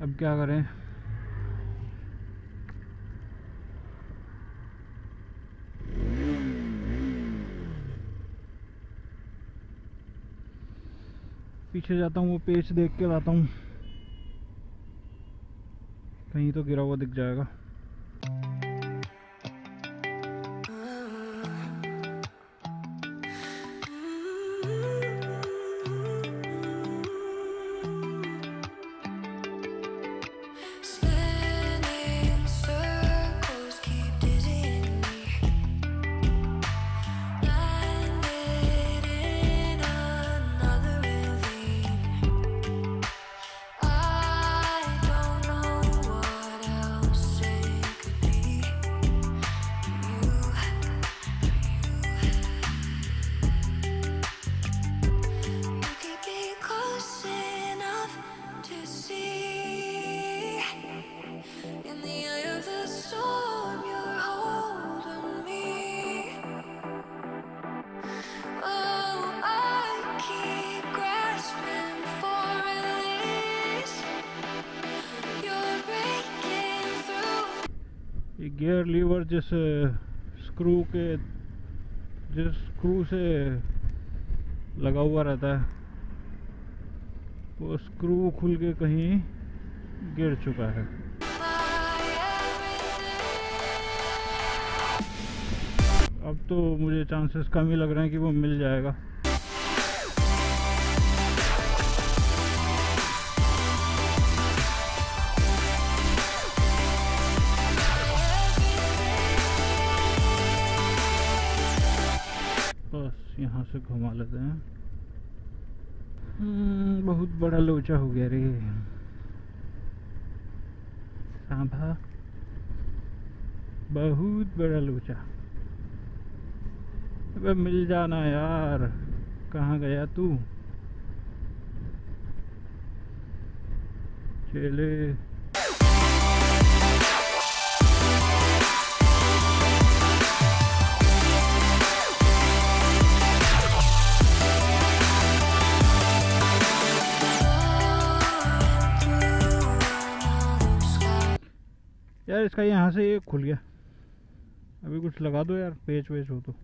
अब क्या करें? पीछे जाता हूँ, वो पेच देख के लाता हूँ। कहीं तो गिरा हुआ दिख जाएगा। गियर लीवर जिस स्क्रू के, जिस स्क्रू से लगा हुआ रहता है, वो स्क्रू खुल के कहीं गिर चुका है। अब तो मुझे चांसेस कम ही लग रहे हैं कि वो मिल जाएगा। यहाँ से घुमा लेते हैं। हम्म, बहुत बड़ा लोचा हो गया रे। सांभा। बहुत बड़ा लोचा। अबे मिल जाना यार। कहाँ गया तू? चले। यार इसका यहाँ से ये खुल गया। अभी कुछ लगा दो यार, पेच वेच हो तो।